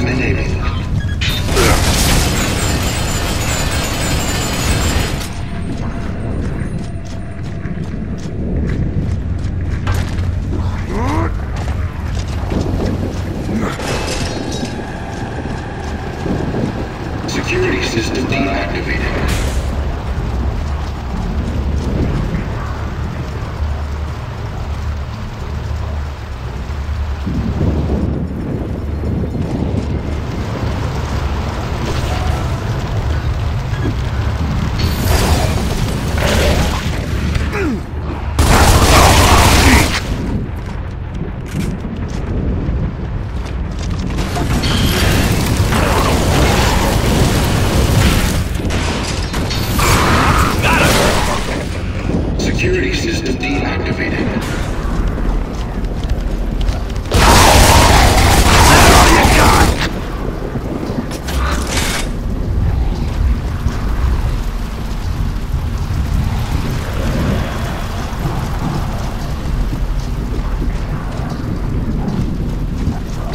system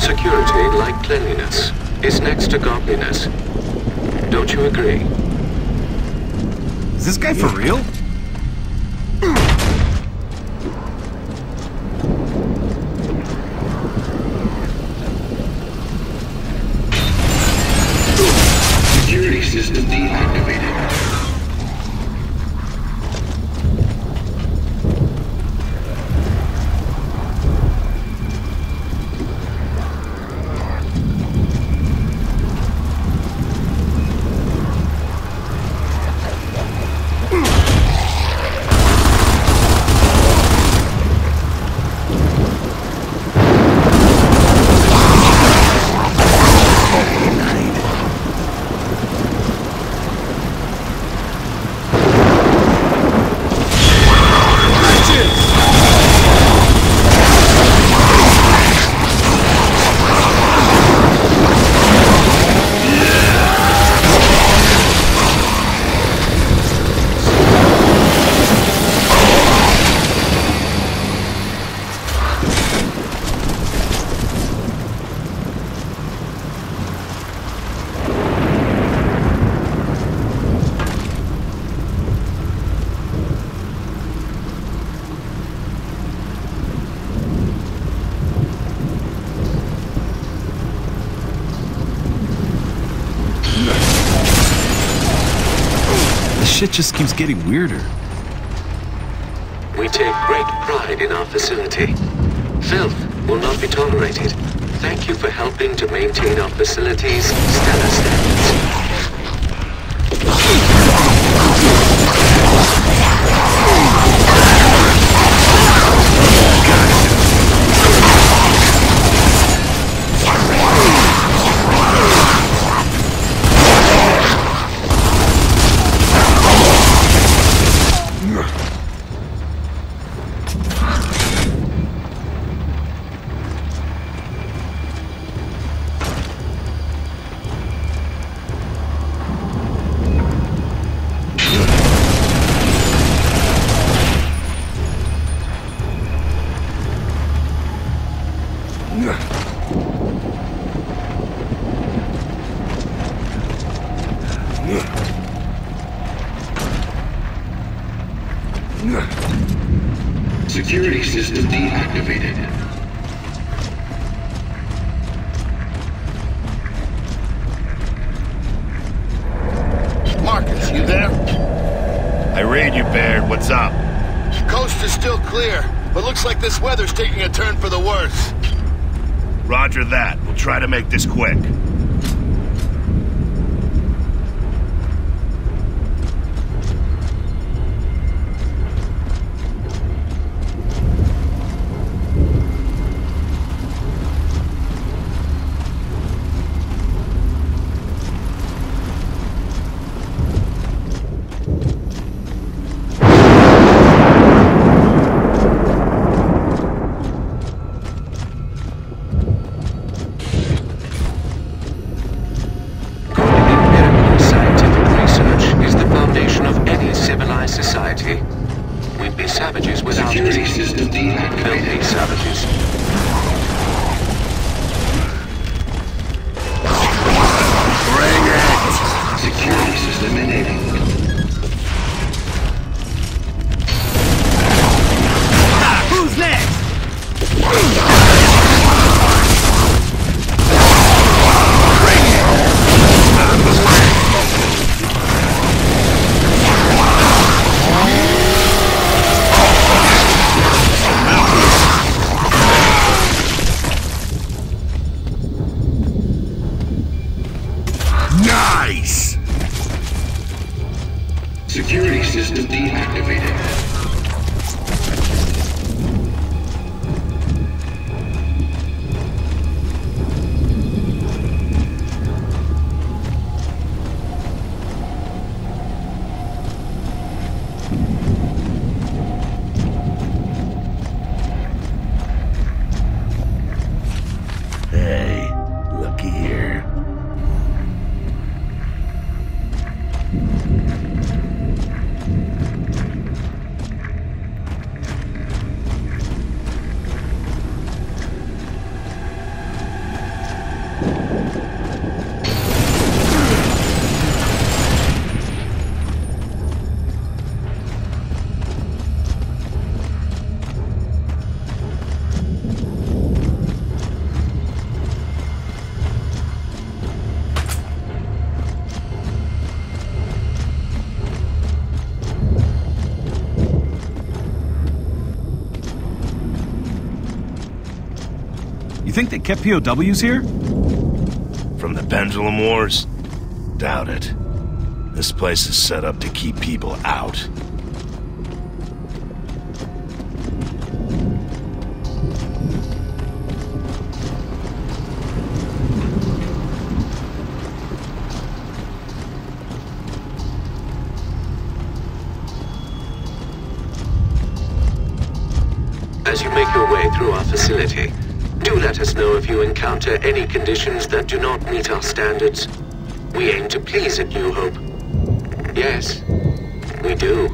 Security, like cleanliness, is next to godliness. Don't you agree? Is this guy for real? Shit just keeps getting weirder. We take great pride in our facility. Filth will not be tolerated. Thank you for helping to maintain our facility's stellar standards. Security system deactivated. Marcus, you there? I read you, Baird. What's up? Coast is still clear, but looks like this weather's taking a turn for the worse. Roger that. We'll try to make this quick. Think they kept POWs here? From the Pendulum Wars? Doubt it. This place is set up to keep people out. As you make your way through our facility, do let us know if you encounter any conditions that do not meet our standards. We aim to please at New Hope. Yes, we do.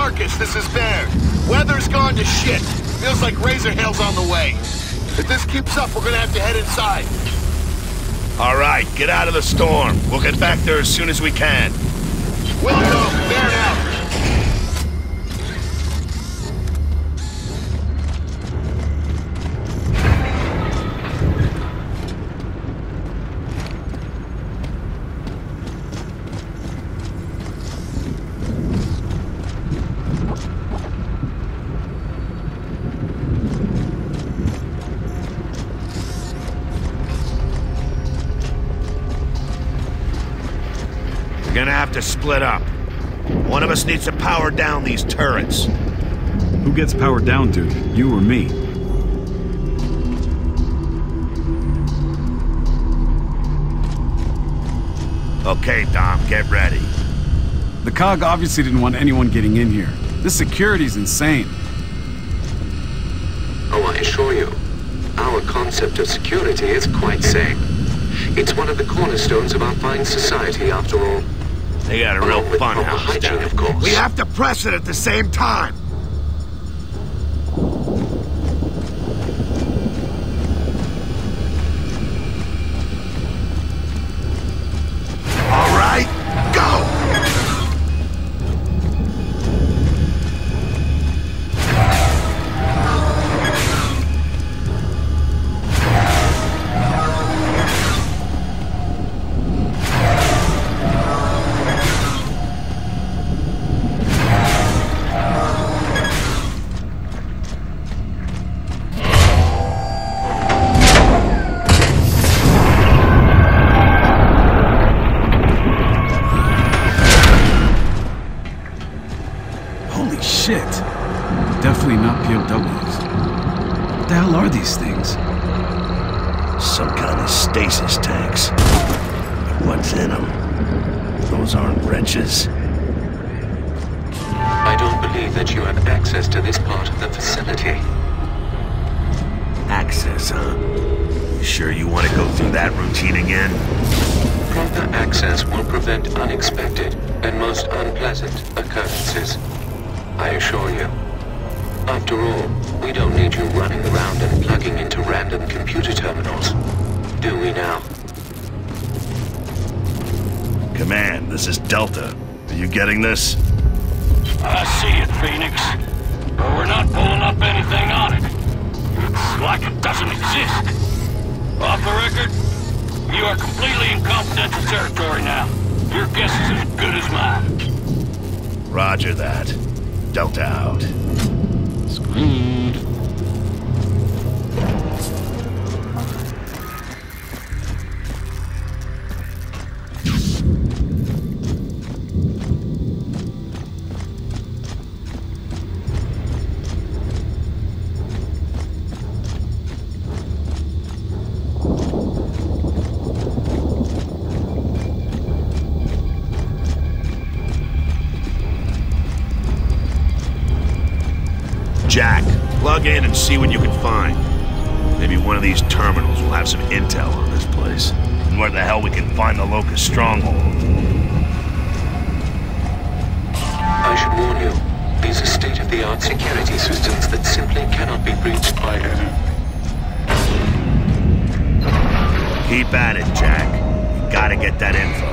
Marcus, this is Baird. Weather's gone to shit. Feels like Razorhail's on the way. If this keeps up, we're gonna have to head inside. All right, get out of the storm. We'll get back there as soon as we can. Will go. We're gonna have to split up. One of us needs to power down these turrets. Who gets powered down, dude? You or me? Okay, Dom, get ready. The COG obviously didn't want anyone getting in here. This security's insane. Oh, I assure you, our concept of security is quite sane. It's one of the cornerstones of our fine society, after all. They got a real fun house down of course. We have to press it at the same time. Shit. Definitely not POWs. What the hell are these things? Some kind of stasis tanks. But what's in them? Those aren't Wretches. I don't believe that you have access to this part of the facility. Access, huh? You sure you want to go through that routine again? Proper access will prevent unexpected and most unpleasant occurrences. I assure you. After all, we don't need you running around and plugging into random computer terminals. Do we now? Command, this is Delta. Are you getting this? I see it, Phoenix. But we're not pulling up anything on it. It's like it doesn't exist. Off the record, you are completely in confidential territory now. Your guess is as good as mine. Roger that. Delta out. Screwed. Plug in and see what you can find. Maybe one of these terminals will have some intel on this place. And where the hell we can find the Locust stronghold. I should warn you, these are state-of-the-art security systems that simply cannot be breached by... Keep at it, Jack. You gotta get that info.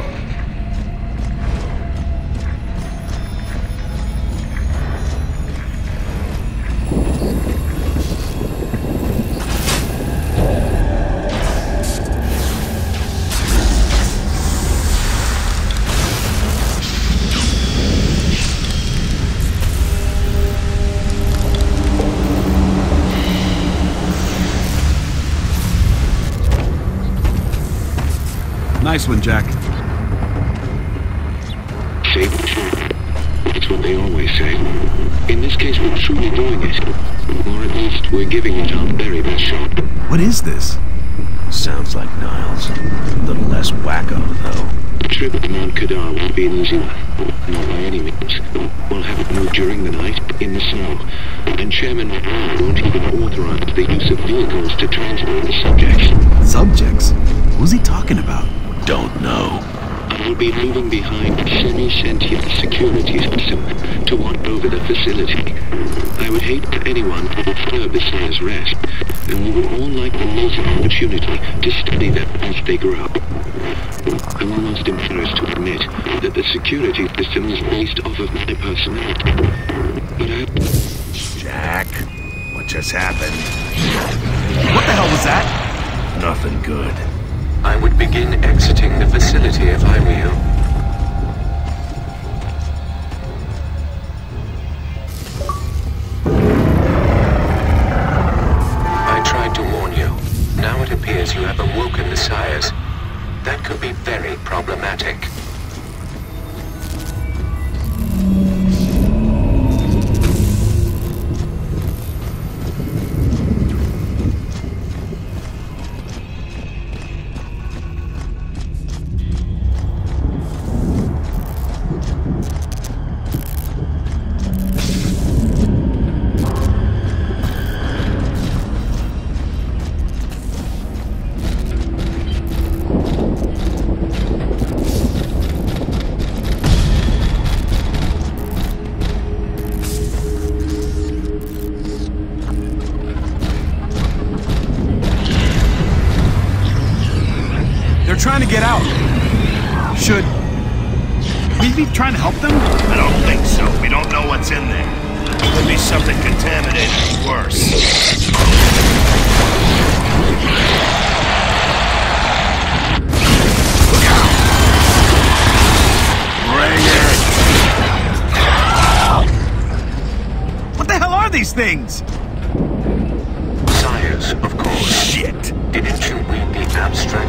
Nice one, Jack. Save the truth. It's what they always say. In this case, we're truly doing it. Or at least, we're giving it our very best shot. What is this? Sounds like Niles. A little less wacko, though. The trip to Mount Kadar won't be an easy one. Not by any means. We'll have it moved during the night, in the snow. And Chairman McMahon won't even authorize the use of vehicles to transport the subjects. Subjects? Who's he talking about? Don't know. I will be moving behind a semi-sentient security system to watch over the facility. I would hate for anyone to disturb the Slayer's rest, and we would all like the most opportunity to study them as they grow. Up. I'm almost embarrassed to admit that the security system is based off of my personality. But I... Jack, what just happened? What the hell was that? Nothing good. I would begin exiting the facility if I were you. I tried to warn you. Now it appears you have awoken the sires. That could be very problematic. Be trying to help them? I don't think so. We don't know what's in there. Could be something contaminated worse. Bring it! What the hell are these things? Sires, of course. Shit! Didn't you read the abstract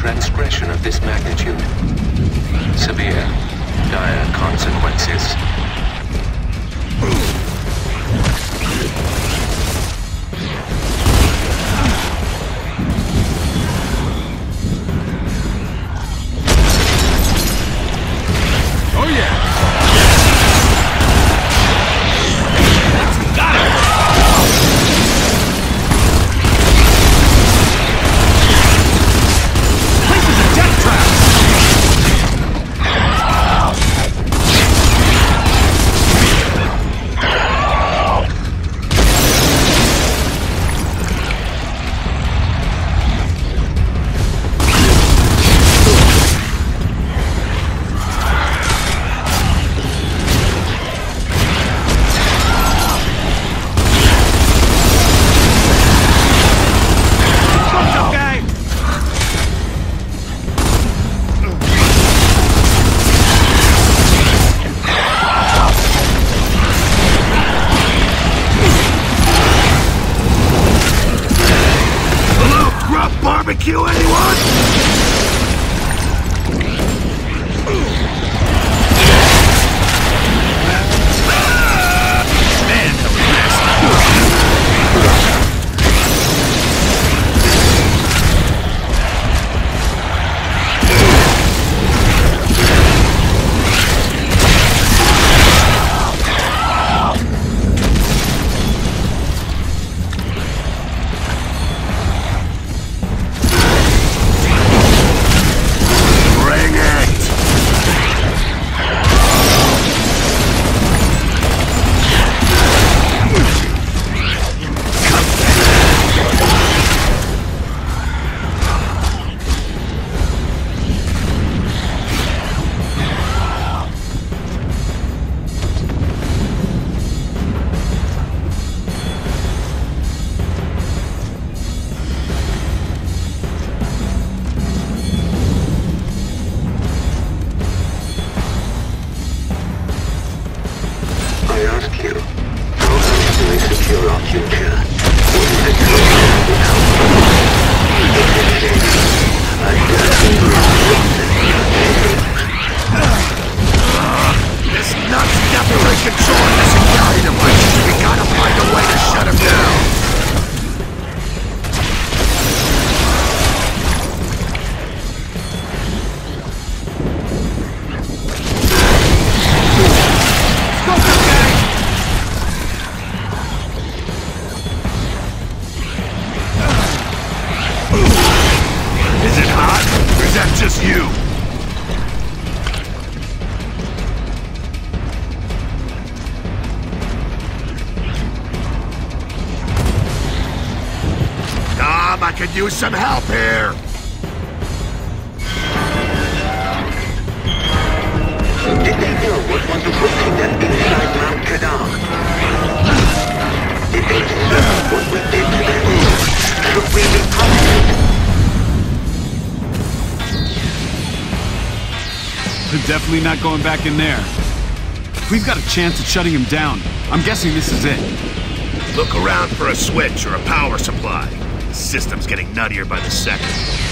transgression of this magnitude. Severe, dire consequences. Barbecue, anyone? Dom, I could use some help here. Did they know what was awaiting them inside Mount Kadar? Did they deserve what we did to them? Should we be punished? They're definitely not going back in there. We've got a chance at shutting him down, I'm guessing this is it. Look around for a switch or a power supply. System's getting nuttier by the second.